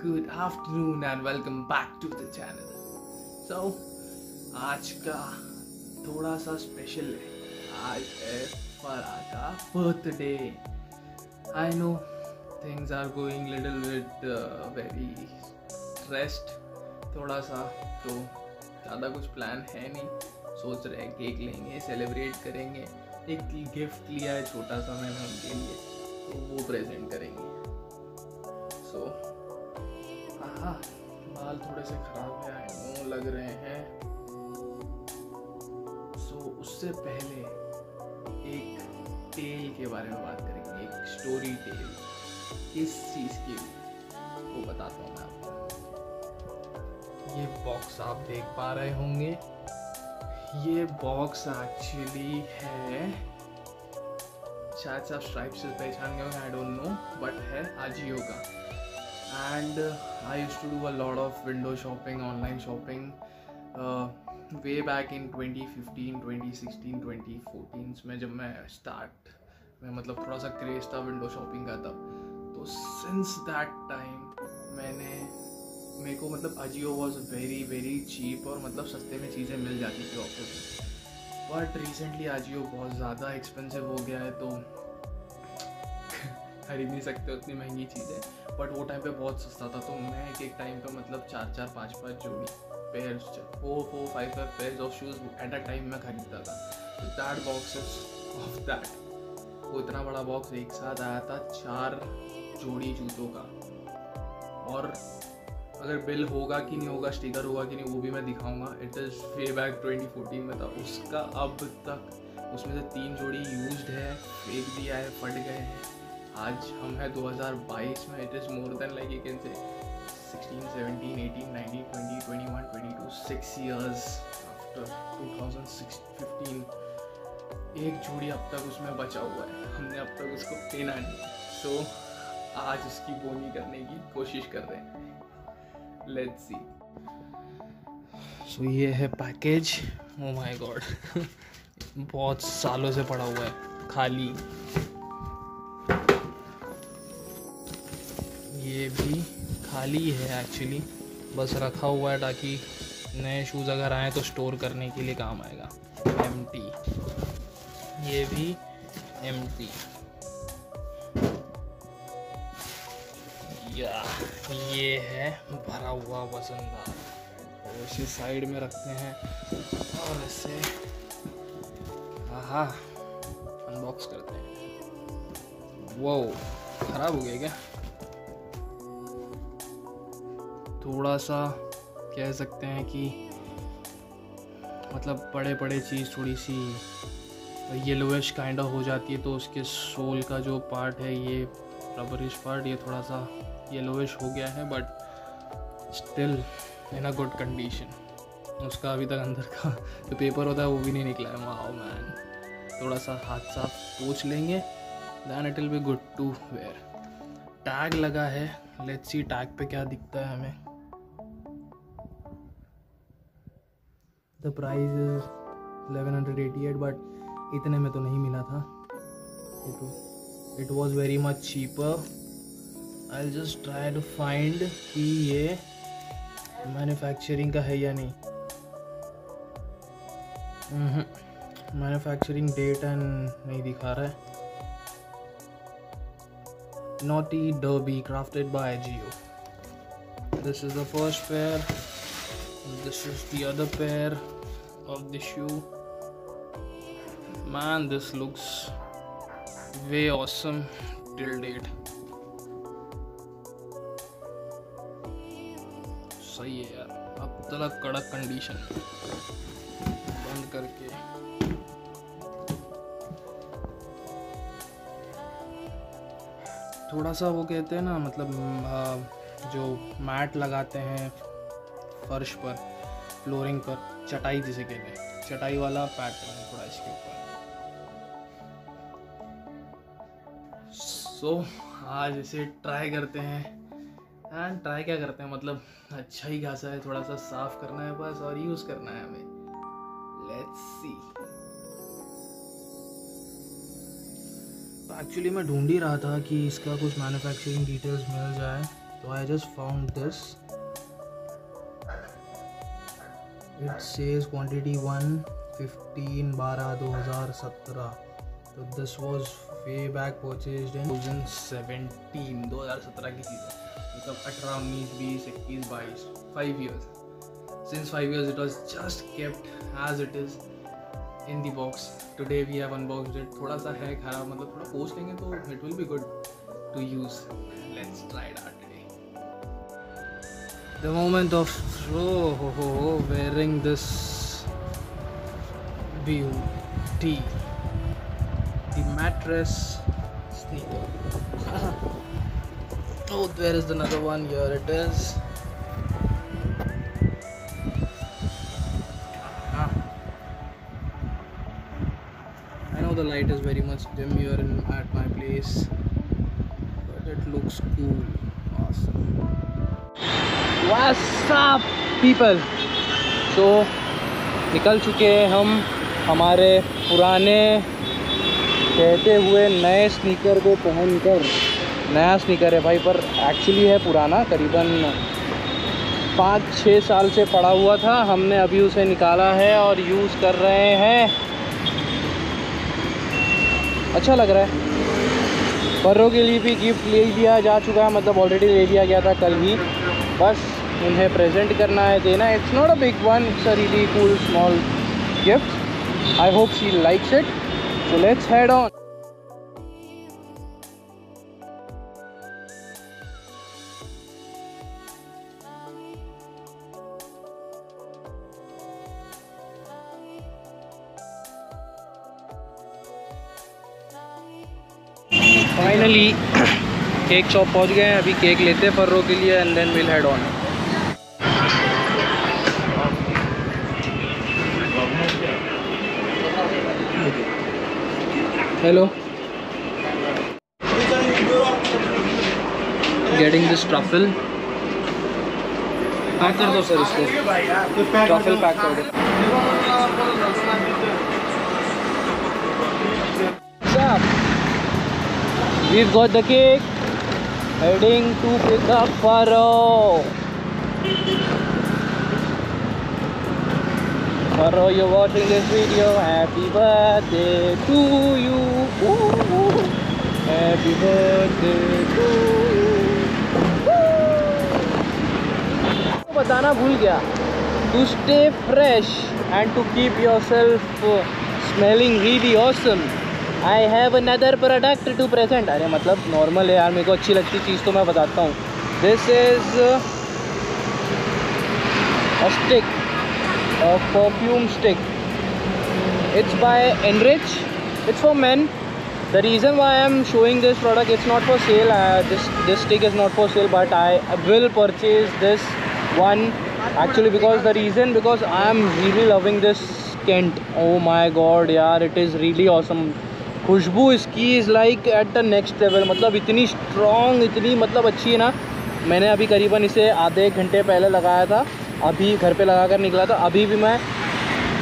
good afternoon and welcome back to the channel so आज का थोड़ा सा स्पेशल है। आज है फरा का birthday I know things are going little with very stressed थोड़ा सा तो ज़्यादा कुछ प्लान है नहीं। सोच रहे हैं केक लेंगे सेलिब्रेट करेंगे। एक गिफ्ट लिया है, छोटा सा मैंने उनके लिए तो वो प्रेजेंट करेंगे। सो हाँ बाल थोड़े से खराब है आई नो लग रहे हैं। सो so, उससे पहले एक टेल के बारे में बात करेंगे एक स्टोरी टेल किस चीज़ की वो बताता हूँ मैं आपको। ये बॉक्स आप देख पा रहे होंगे। ये बॉक्स एक्चुअली है शायद से आप स्ट्राइप से पहचान गए आई डोंट नो बट है आजियो का। Use to do a lot of window shopping online shopping way back in 2015 2016 2014 में जब मैं स्टार्ट में मतलब थोड़ा सा क्रेज था विंडो शॉपिंग का तब। तो सिंस दैट टाइम मैंने, मेरे को मतलब Ajio was very very cheap और मतलब सस्ते में चीज़ें मिल जाती थी ऑफ़िस में बट रिसेंटली अजियो बहुत ज़्यादा एक्सपेंसिव हो गया है तो खरीद नहीं सकते, उतनी महँगी चीज़ें। बट वो टाइम पे बहुत सस्ता था तो मैं एक एक टाइम पे मतलब चार चार, पाँच पाँच जोड़ी pair four four five five pair of shoes at a time में खरीदता था। दैट बॉक्सेस ऑफ़ दैट वो इतना बड़ा बॉक्स एक साथ आया था चार जोड़ी जूतों का। और अगर बिल होगा कि नहीं होगा स्टिकर होगा कि नहीं, वो भी मैं दिखाऊँगा। इट इज़ फे बैक 2014 में था। उसका अब तक उसमें से तीन जोड़ी यूज्ड है, फेक दिया है, फट गए हैं। आज हम है 2022 में। It is more than like you can say 16 17 18 19 20 21 22 six years after 2015 एक जोड़ी अब तक उसमें बचा हुआ है। हमने अब तक उसको पेना नहीं सो so, आज उसकी बोनी करने की कोशिश कर रहे हैं। लेट्स सी सो ये है पैकेज ओ माय गॉड बहुत सालों से पड़ा हुआ है। खाली। भी खाली है एक्चुअली बस रखा हुआ है ताकि नए शूज़ अगर आए तो स्टोर करने के लिए काम आएगा. एमटी ये भी एमटी या, ये है भरा हुआ वजनदार और इसे साइड में रखते हैं. और इसे हाँ अनबॉक्स करते हैं. वो ख़राब हो गया क्या? थोड़ा सा कह सकते हैं कि मतलब बड़े बड़े चीज़ थोड़ी सी येलोइश काइंड हो जाती है तो उसके सोल का जो पार्ट है, ये रबरिश पार्ट ये थोड़ा सा येलोइश हो गया है but still in a good condition उसका अभी तक अंदर का जो पेपर होता है, वो भी नहीं निकला है। वाओ मैन थोड़ा सा हाथ साफ़ पोछ लेंगे। Then it will be good to wear tag लगा है. लेट्स सी टैग पे क्या दिखता है हमें. द प्राइस इज़ 1188 बट इतने में तो नहीं मिला था। It was very much cheaper I just try to find कि ये मैन्युफैक्चरिंग का है या नहीं। मैन्युफैक्चरिंग डेट एंड नहीं दिखा रहा है। Naughty Derby, crafted by Geo. This is the first pair. This is the other pair of the shoe. Man, this looks way awesome till date. सही है यार अब तक कड़क कंडीशन बंद करके थोड़ा सा वो कहते हैं ना मतलब जो मैट लगाते हैं फर्श पर फ्लोरिंग पर चटाई जिसे कहते हैं। चटाई वाला पैटर्न है थोड़ा इसके ऊपर। सो so, आज इसे ट्राई करते हैं। एंड ट्राई क्या करते हैं? मतलब अच्छा ही घासा है थोड़ा सा साफ़ करना है बस और यूज़ करना है हमें। लेट्स सी तो एक्चुअली मैं ढूंढ ही रहा था कि इसका कुछ मैन्युफैक्चरिंग डिटेल्स मिल जाए। So I just found this. It says quantity 1 15 12 2017. So this was way back purchased in 2017 2017 की चीज़ है मतलब अठारह, उन्नीस, बीस, इक्कीस, बाईस five years since five years it was just kept as it is in the box today we have unboxed it थोड़ा सा है खराब मतलब थोड़ा पोस्ट लेंगे तो it will be good to use let's try it the moment of oh, ho, ho, wearing this beauty. The mattress sneaker oh there is another one. Here it is. Ah. I know the light is very much dim here in, at my place but it looks cool. Awesome Up, people? तो निकल चुके हैं हम हमारे पुराने, कहते हुए नए स्नीकर को पहनकर। नया स्नीकर है भाई, पर एक्चुअली है पुराना, करीबन पाँच छः साल से पड़ा हुआ था। हमने अभी उसे निकाला है और यूज़ कर रहे हैं। अच्छा लग रहा है। पर्रों के लिए भी गिफ्ट ले लिया जा चुका है मतलब ऑलरेडी ले लिया गया था कल ही। बस उन्हें प्रेजेंट करना है, देना it's not a big one it's a really cool small gift I hope she likes it so let's head on finally cake shop पहुँच गए हैं, अभी केक लेते हैं फर्रो के लिए and then will head on hello getting this truffle pack कर दो सर इसको. ट्रफल पैक कर दो. We've got the cake. Heading to pick up Faro. Faro, you're watching this video. Happy birthday to you. Ooh, happy birthday to you. Woo. बताना भूल गया to stay fresh and to keep yourself uh, smelling really awesome I have another product to present अरे मतलब normal है यार, मेरे को अच्छी लगती चीज़ तो मैं बताता हूँ। This is stick perfume stick it's by Enrich it's for man the reason why I am showing this product it's not for sale this this stick is not for sale but I will purchase this one actually, because the reason, because i am really loving this kent oh my god, yaar, it is really awesome. खुशबू इसकी is like at the next level मतलब इतनी strong इतनी मतलब अच्छी है ना। मैंने अभी करीबन इसे आधे घंटे पहले लगाया था। अभी घर पे लगा कर निकला था। अभी भी मैं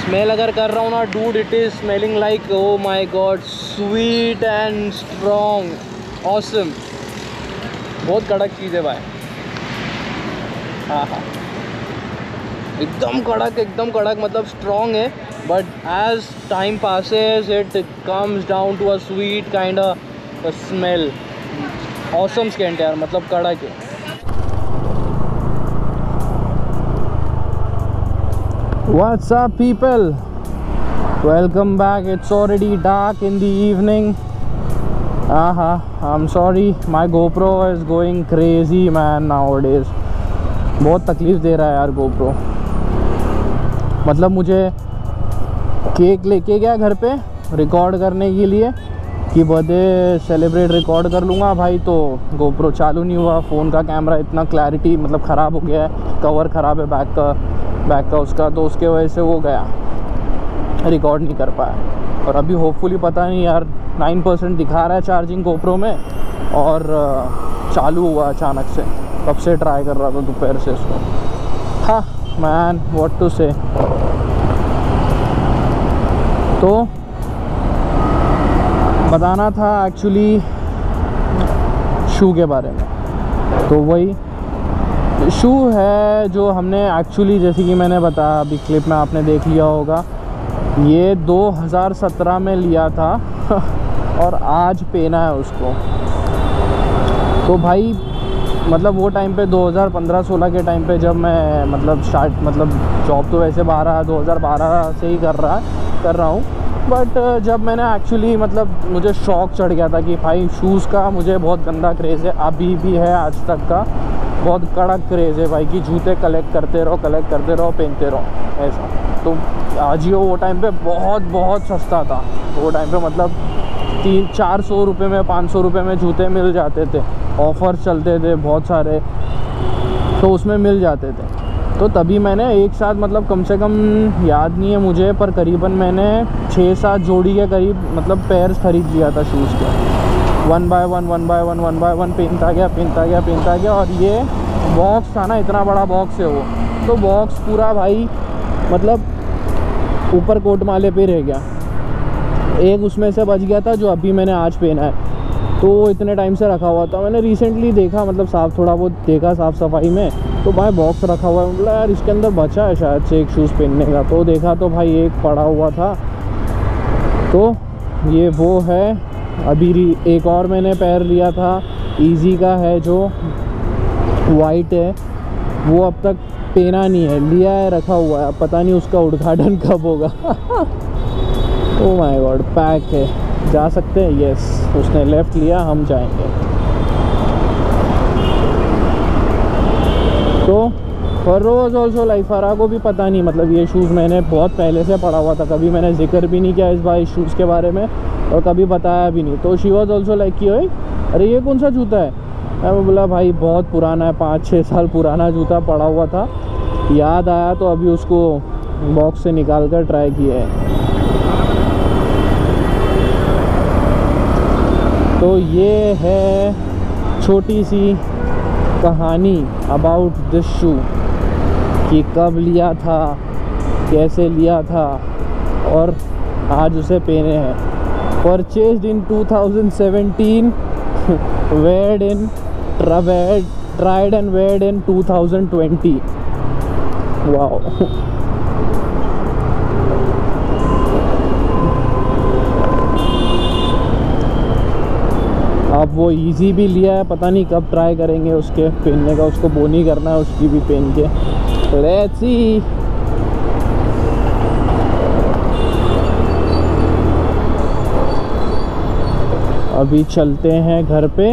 स्मेल अगर कर रहा हूँ ना dude it is smelling like oh my god sweet and strong awesome बहुत कड़क चीज़ है भाई। हाँ हाँ। एकदम कड़क एकदम कड़क मतलब स्ट्रॉन्ग है। But as time passes it comes down to a sweet kind of smell awesome scent यार मतलब कड़क है What's up people? Welcome back. It's already dark in the evening. Aha, I'm sorry. My GoPro is going crazy man nowadays. बहुत तकलीफ़ दे रहा है यार GoPro. मतलब मुझे केक लेके गया घर पे रिकॉर्ड करने के लिए कि बर्थडे सेलिब्रेट रिकॉर्ड कर लूँगा भाई तो गोप्रो चालू नहीं हुआ फ़ोन का कैमरा इतना क्लैरिटी मतलब ख़राब हो गया है कवर ख़राब है बैक का बैक का उसका तो उसके वजह से वो गया। रिकॉर्ड नहीं कर पाया। और अभी होपफुली पता नहीं यार नाइन परसेंट दिखा रहा है चार्जिंग गोप्रो में और चालू हुआ अचानक से। कब से ट्राई कर रहा था दोपहर से इसको हाँ मैन वॉट टू से तो बताना था एक्चुअली शू के बारे में। तो वही शू है जो हमने एक्चुअली जैसे कि मैंने बताया, अभी क्लिप में आपने देख लिया होगा, ये 2017 में लिया था और आज पहना है उसको। तो भाई मतलब वो टाइम पे 2015-16 के टाइम पे जब मैं मतलब स्टार्ट मतलब जॉब तो वैसे बारह 2012 से ही कर रहा कर रहा हूँ। बट जब मैंने एक्चुअली मतलब मुझे शौक चढ़ गया था कि भाई शूज़ का मुझे बहुत गंदा क्रेज़ है, अभी भी है आज तक का, बहुत कड़क क्रेज़ है भाई कि जूते कलेक्ट करते रहो कलेक्ट करते रहो, पहनते रहो, ऐसा। तो आजियो वो टाइम पे बहुत बहुत सस्ता था। वो टाइम पे मतलब तीन, चार सौ रुपये में, पाँच सौ रुपये में जूते मिल जाते थे। ऑफ़र चलते थे बहुत सारे। तो उसमें मिल जाते थे। तो तभी मैंने एक साथ मतलब कम से कम याद नहीं है मुझे, पर करीबन मैंने छः सात जोड़ी के करीब मतलब पैर्स ख़रीद लिया था शूज़ के। One by one one by one one by one पहनता गया पहनता गया पहनता गया, और ये बॉक्स था ना, इतना बड़ा बॉक्स है वो। तो बॉक्स पूरा भाई मतलब ऊपर कोट माले पे रह गया। एक उसमें से बच गया था जो अभी मैंने आज पहना है। तो इतने टाइम से रखा हुआ था। मैंने रिसेंटली देखा मतलब साफ़ थोड़ा बहुत देखा साफ़ सफ़ाई में। तो भाई बॉक्स रखा हुआ है। मतलब यार, इसके अंदर बचा है शायद से एक शूज़ पहनने का। तो देखा तो भाई, एक पड़ा हुआ था। तो ये वो है। अभी एक और मैंने पैर लिया था। इजी का है जो। वाइट है। वो अब तक पहना नहीं है। लिया है, रखा हुआ है। पता नहीं उसका उद्घाटन कब होगा। ओ माय गॉड पैक है। जा सकते हैं? यस उसने लेफ़्ट लिया, हम जाएँगे तो फर रोज ऑल्सो लाइक फरा को भी पता नहीं। मतलब ये शूज़ मैंने बहुत पहले से पढ़ा हुआ था। कभी मैंने ज़िक्र भी नहीं किया इस बार इस शूज़ के बारे में और कभी बताया भी नहीं। तो शी वॉज़ ऑल्सो लाइक की कि अरे ये कौन सा जूता है? मैं बोला, भाई, बहुत पुराना है, पाँच छः साल पुराना जूता पड़ा हुआ था। याद आया तो अभी उसको बॉक्स से निकाल कर ट्राई किया है। तो ये है छोटी सी कहानी अबाउट दिस शू कि कब लिया था कैसे लिया था और आज उसे पहने हैं। Purchased in 2017 weared in tried, tried and weared in 2020 wow. अब वो इजी भी लिया है पता नहीं कब ट्राई करेंगे उसके पहनने का उसको बोनी करना है उसकी भी पहन के। Let's see. अभी चलते हैं घर पे